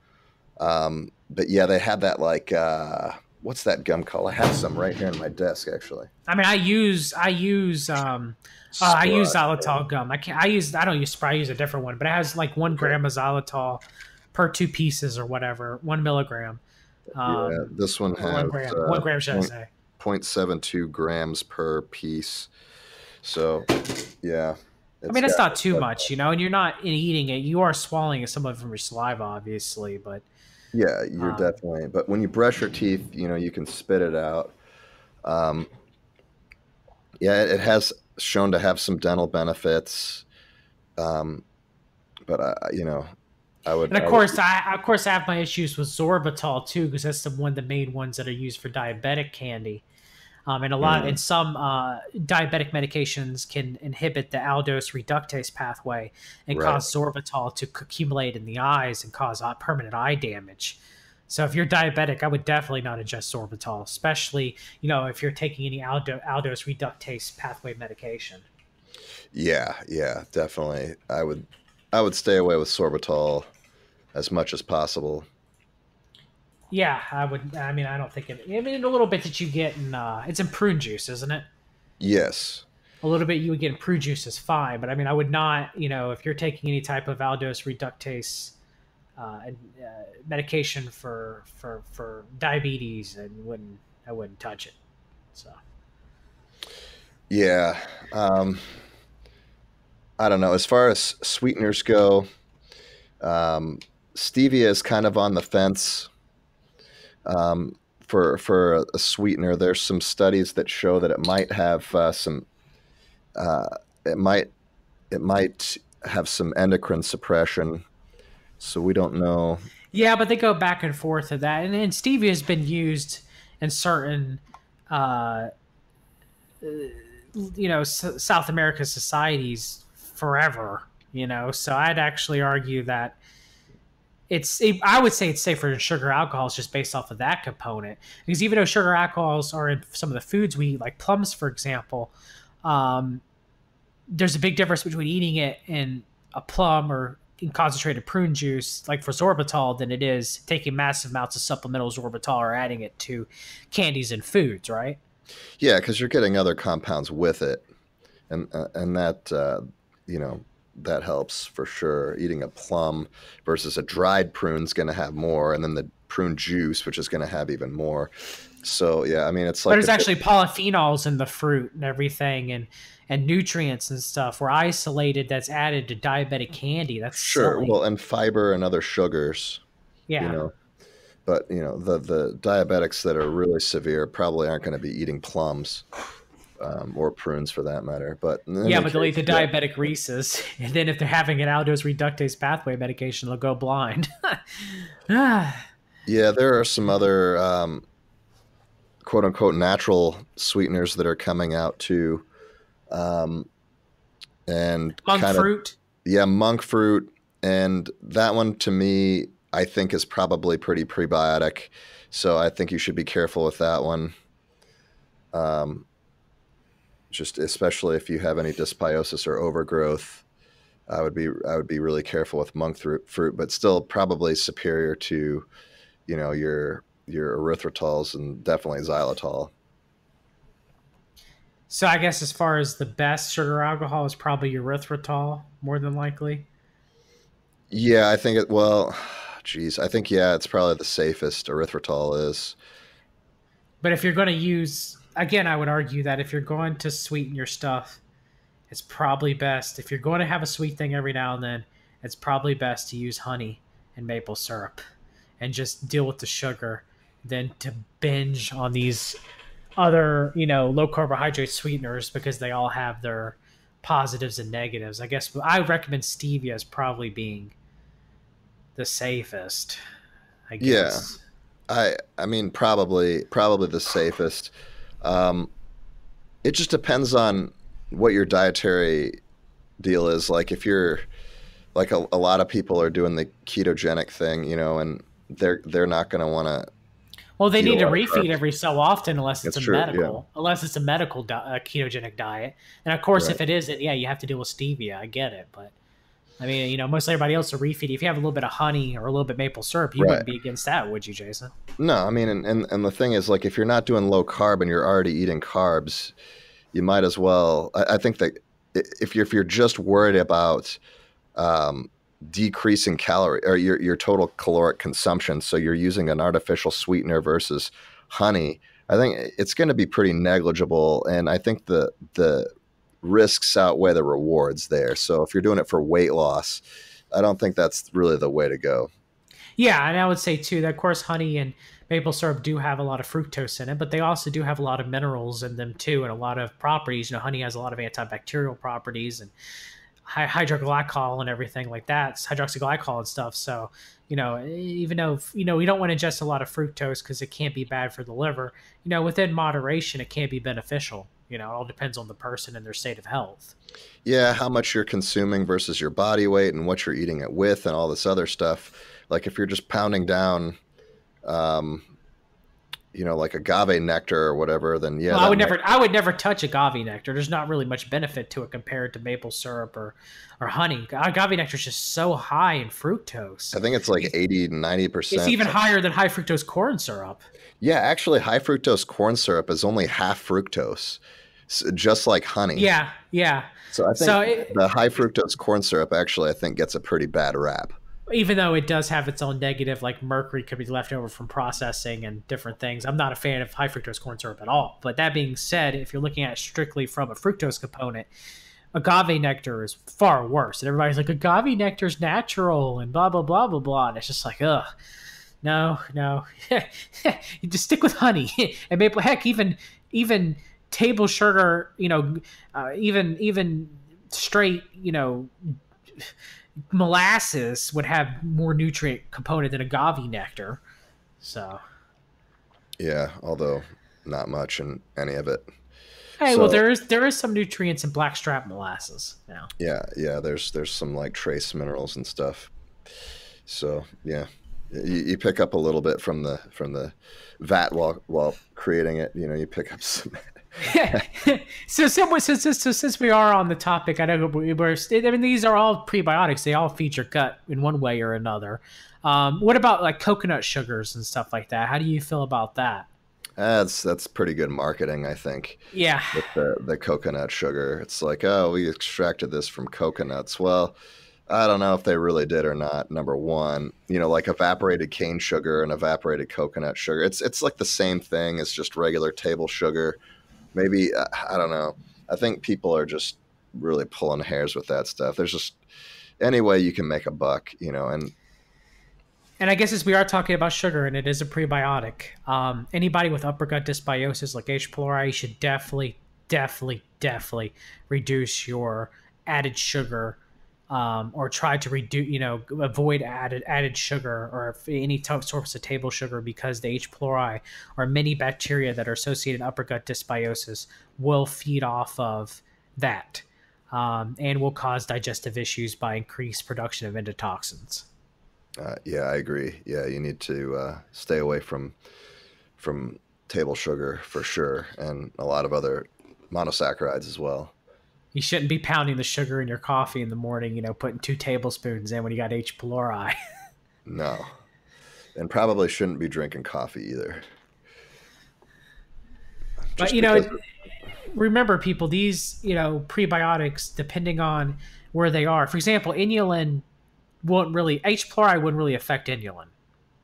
Um, but yeah, they had that like, uh, what's that gum called? I have some right here on my desk, actually. I mean, I use, I use, um, uh, I use xylitol gum. I can't. I use. I don't use Spry. I use a different one, but it has like one gram of xylitol per two pieces or whatever, one milligram. Um, yeah, this one has one gram. Uh, one gram, should point, I say? 0.72 grams per piece. So, yeah. I mean, it's not too much, you know, and you're not eating it. You are swallowing some of it from your saliva, obviously, but. Yeah, you're um, definitely. But when you brush your teeth, you know, you can spit it out. Um, yeah, it has shown to have some dental benefits. Um, but I, you know, I would. And of I course, would... I of course I have my issues with sorbitol too, because that's the one of the main ones that are used for diabetic candy. Um, and a lot, mm. and some uh, diabetic medications can inhibit the aldose reductase pathway and right. cause sorbitol to accumulate in the eyes and cause uh, permanent eye damage. So if you're diabetic, I would definitely not ingest sorbitol, especially you know if you're taking any aldo, aldose reductase pathway medication. Yeah, yeah, definitely. I would I would stay away with sorbitol as much as possible. Yeah, I would. I mean, I don't think it. I mean, a little bit that you get in uh, it's in prune juice, isn't it? Yes. A little bit you would get in prune juice is fine, but I mean, I would not. You know, if you're taking any type of aldose reductase uh, uh, medication for for for diabetes, and wouldn't I wouldn't touch it. So. Yeah, um, I don't know. As far as sweeteners go, um, stevia is kind of on the fence. Um, for for a sweetener, there's some studies that show that it might have uh, some. Uh, it might it might have some endocrine suppression so we don't know. Yeah, but they go back and forth of that, and, and stevia has been used in certain, uh, you know, S- South America societies forever. You know, so I'd actually argue that it's I would say it's safer than sugar alcohols just based off of that component. Because even though sugar alcohols are in some of the foods we eat, like plums, for example, um, there's a big difference between eating it in a plum or in concentrated prune juice, like for sorbitol, than it is taking massive amounts of supplemental sorbitol or adding it to candies and foods, right? Yeah, because you're getting other compounds with it, and uh, and that uh, you know that helps for sure. Eating a plum versus a dried prune is going to have more, and then the prune juice, which is going to have even more. So yeah, I mean it's like but there's actually polyphenols in the fruit and everything, and and nutrients and stuff were isolated that's added to diabetic candy. That's sure. Silly. Well, and fiber and other sugars. Yeah. You know, but you know the the diabetics that are really severe probably aren't going to be eating plums. Um, or prunes for that matter. But yeah, but they'll eat the diabetic Reese's, and then if they're having an aldose reductase pathway medication, they'll go blind. yeah, there are some other um, quote unquote natural sweeteners that are coming out too um, and monk kinda, fruit. Yeah, monk fruit, and that one to me, I think is probably pretty prebiotic. So I think you should be careful with that one. Um, just especially if you have any dysbiosis or overgrowth, I would be I would be really careful with monk fruit, fruit, but still probably superior to, you know, your your erythritols and definitely xylitol. So I guess as far as the best sugar alcohol is probably erythritol, more than likely. Yeah, I think it. Well, geez, I think yeah, it's probably the safest. Erythritol is. But if you're going to use, again, I would argue that if you're going to sweeten your stuff, it's probably best. If you're going to have a sweet thing every now and then, it's probably best to use honey and maple syrup and just deal with the sugar than to binge on these other, you know, low carbohydrate sweeteners because they all have their positives and negatives. I guess I recommend stevia as probably being the safest. I guess. Yeah. I I mean probably probably the safest. Um, it just depends on what your dietary deal is. Like if you're like a, a lot of people are doing the ketogenic thing, you know, and they're they're not going to want to well, they need to refeed every so often, unless it's That's a true, medical, yeah. unless it's a medical di- a ketogenic diet. And of course, right. if it isn't, yeah, you have to deal with stevia. I get it, but I mean, you know, most everybody else will refeed. If you have a little bit of honey or a little bit maple syrup, you right. wouldn't be against that, would you, Jason? No, I mean, and, and and the thing is, like, if you're not doing low carb and you're already eating carbs, you might as well. I, I think that if you're if you're just worried about um, decreasing calorie or your, your total caloric consumption. So you're using an artificial sweetener versus honey. I think it's going to be pretty negligible, and I think the the risks outweigh the rewards there. So if you're doing it for weight loss, I don't think that's really the way to go. Yeah, and I would say too that of course honey and maple syrup do have a lot of fructose in it, but they also do have a lot of minerals in them too, and a lot of properties. You know, honey has a lot of antibacterial properties, and hydroglycol and everything like that, hydroxyglycol and stuff. So, you know, even though you know we don't want to ingest a lot of fructose because it can't be bad for the liver, you know, within moderation, it can be beneficial. You know, it all depends on the person and their state of health. Yeah, how much you're consuming versus your body weight and what you're eating it with and all this other stuff. Like if you're just pounding down um, you know, like agave nectar or whatever, then yeah. Well, I would never, I would never touch agave nectar. There's not really much benefit to it compared to maple syrup or, or honey. Agave nectar is just so high in fructose. I think it's like 80, 90 percent. It's even higher than high fructose corn syrup. Yeah, actually, high fructose corn syrup is only half fructose, just like honey. Yeah, yeah. So I think so it, the high fructose corn syrup actually, I think, gets a pretty bad rap even though it does have its own negative, like mercury could be left over from processing and different things. I'm not a fan of high fructose corn syrup at all. But that being said, if you're looking at it strictly from a fructose component, agave nectar is far worse. And everybody's like, agave nectar is natural and blah, blah, blah, blah, blah. And it's just like, ugh. No, no. you just stick with honey and maple. Heck, even even table sugar, you know, uh, even even straight, you know, molasses would have more nutrient component than agave nectar. So, yeah, although not much in any of it. Hey, so, well, there is there is some nutrients in blackstrap molasses now. Yeah, yeah. There's there's some like trace minerals and stuff. So yeah, you, you pick up a little bit from the from the vat while while creating it. You know, you pick up some so, so, so, so, since we are on the topic, I know we were. I mean, these are all prebiotics. They all feature gut in one way or another. Um, what about like coconut sugars and stuff like that? How do you feel about that? That's that's pretty good marketing, I think. Yeah. With the the coconut sugar, it's like, oh, we extracted this from coconuts. Well, I don't know if they really did or not. Number one, you know, like evaporated cane sugar and evaporated coconut sugar. It's it's like the same thing. It's just regular table sugar maybe uh, I don't know. I think people are just really pulling hairs with that stuff. There's just any way you can make a buck, you know, and and I guess as we are talking about sugar and it is a prebiotic, um, anybody with upper gut dysbiosis like H. pylori should definitely, definitely, definitely reduce your added sugar um, or try to reduce, you know, avoid added added sugar or any source of table sugar because the H. pylori or many bacteria that are associated with upper gut dysbiosis will feed off of that um, and will cause digestive issues by increased production of endotoxins. Uh, yeah, I agree. Yeah, you need to uh, stay away from from table sugar for sure, and a lot of other monosaccharides as well. You shouldn't be pounding the sugar in your coffee in the morning, you know, putting two tablespoons in when you got H. pylori. no. And probably shouldn't be drinking coffee either. Just but, you know, remember, people, these, you know, prebiotics, depending on where they are, for example, inulin won't really, H. pylori wouldn't really affect inulin,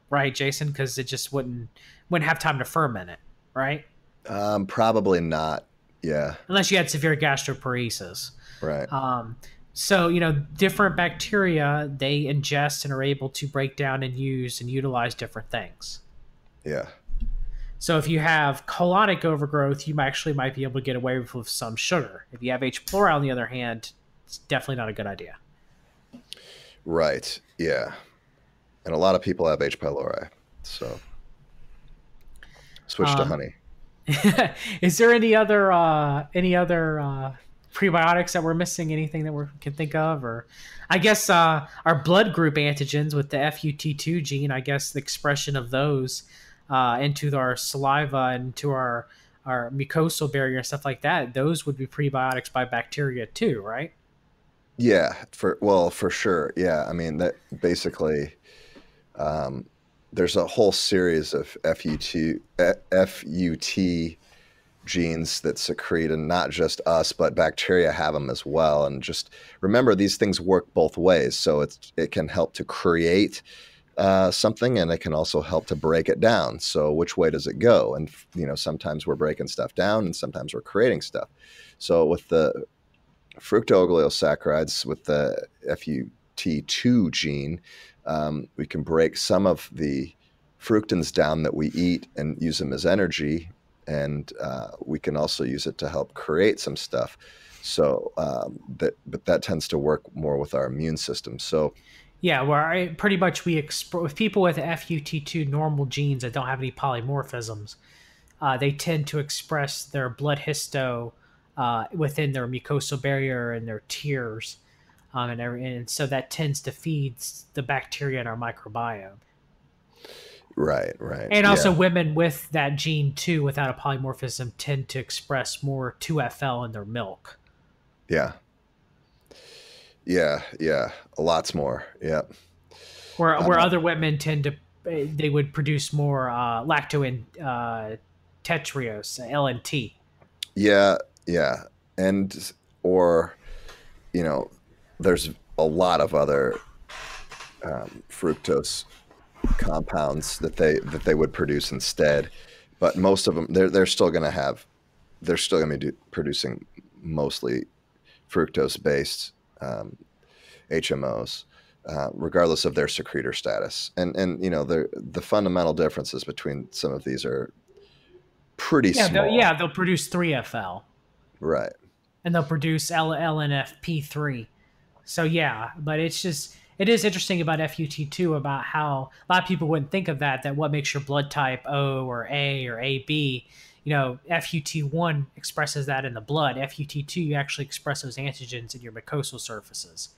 right, Jason? Because it just wouldn't, wouldn't have time to ferment it. right? Um, probably not. Yeah. Unless you had severe gastroparesis. Right. Um, so you know, different bacteria they ingest and are able to break down and use and utilize different things. Yeah. So if you have colonic overgrowth, you actually might be able to get away with some sugar. If you have H. pylori, on the other hand, it's definitely not a good idea. Right. Yeah. And a lot of people have H. pylori. So switch to um, honey. is there any other uh, any other uh, prebiotics that we're missing? Anything that we can think of, or I guess uh, our blood group antigens with the FUT2 gene. I guess the expression of those uh, into our saliva and to our our mucosal barrier and stuff like that. Those would be prebiotics by bacteria too, right? Yeah, for well, for sure. Yeah, I mean that basically. Um, there's a whole series of FUT FUT genes that secrete, and not just us, but bacteria have them as well. And just remember, these things work both ways. So it's it can help to create uh, something, and it can also help to break it down. So which way does it go? And you know, sometimes we're breaking stuff down, and sometimes we're creating stuff. So with the fructooligosaccharides with the FUT2 gene, um, we can break some of the fructans down that we eat and use them as energy, and uh, we can also use it to help create some stuff. So um, that, but that tends to work more with our immune system. So. Yeah, where I, pretty much we exp- with people with FUT2 normal genes that don't have any polymorphisms, uh, they tend to express their blood histo uh, within their mucosal barrier and their tears, um, and, and so that tends to feed the bacteria in our microbiome. Right, right. And also, yeah. women with that gene too, without a polymorphism, tend to express more 2FL in their milk. Yeah. Yeah, yeah. Lots more. Yeah. Where, where um, other women tend to, they would produce more uh, lacto and uh, tetraose, LNT. Yeah, yeah. And, or, you know, there's a lot of other um, fructose compounds that they that they would produce instead. But most of them, they're they're still going to have, they're still going to be do, producing mostly fructose based um, HMOs. Uh, regardless of their secretor status, and and you know the the fundamental differences between some of these are pretty yeah, small. They'll, yeah, they'll produce three FL, right, and they'll produce L- LNFP three. So yeah, but it's just it is interesting about FUT2 about how a lot of people wouldn't think of that, that what makes your blood type O or A or AB. You know, FUT1 expresses that in the blood. FUT2, you actually express those antigens in your mucosal surfaces.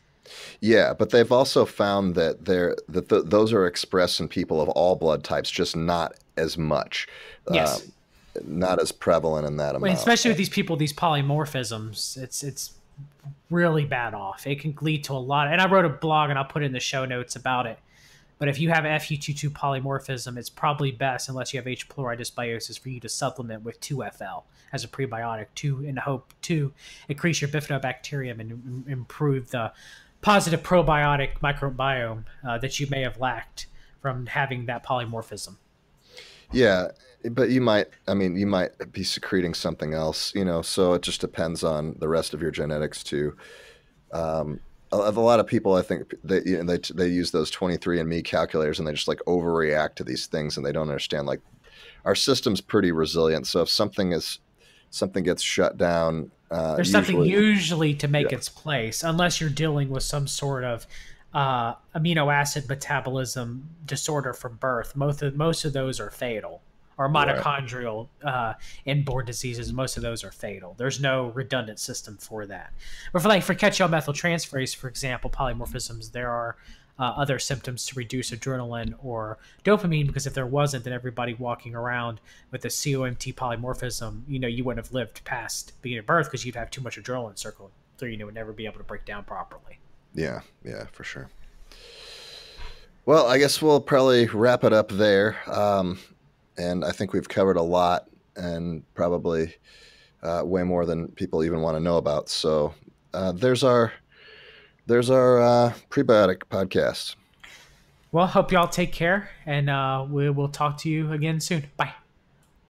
Yeah, but they've also found that they're, that the, those are expressed in people of all blood types, just not as much. Yes. Um, not as prevalent in that amount. especially with these people, these polymorphisms, it's it's really bad off. It can lead to a lot. And I wrote a blog and I'll put in the show notes about it. But if you have FUT2 polymorphism, it's probably best, unless you have H. pylori dysbiosis, for you to supplement with 2FL as a prebiotic to in hope to increase your bifidobacterium and improve the positive probiotic microbiome uh, that you may have lacked from having that polymorphism. Yeah, but you might i mean you might be secreting something else you know so it just depends on the rest of your genetics too. Um, a, a, lot of people i think they, you know, they, they use those 23andMe calculators and they just like overreact to these things and they don't understand like our system's pretty resilient so if something is something gets shut down uh, there's usually, something usually to make yeah. its place unless you're dealing with some sort of uh, amino acid metabolism disorder from birth. Most of most of those are fatal or mitochondrial right. uh, inborn diseases. Most of those are fatal. There's no redundant system for that. But for like for catechol methyltransferase, for example, polymorphisms, there are uh, other symptoms to reduce adrenaline or dopamine because if there wasn't, then everybody walking around with a COMT polymorphism, you know, you wouldn't have lived past being at birth because you'd have too much adrenaline circling through you, know, would never be able to break down properly. Yeah, yeah, for sure. Well, I guess we'll probably wrap it up there. Um, and I think we've covered a lot and probably uh, way more than people even want to know about. So uh, there's our there's our uh, prebiotic podcast. Well, hope y'all take care, and uh, we will talk to you again soon. Bye.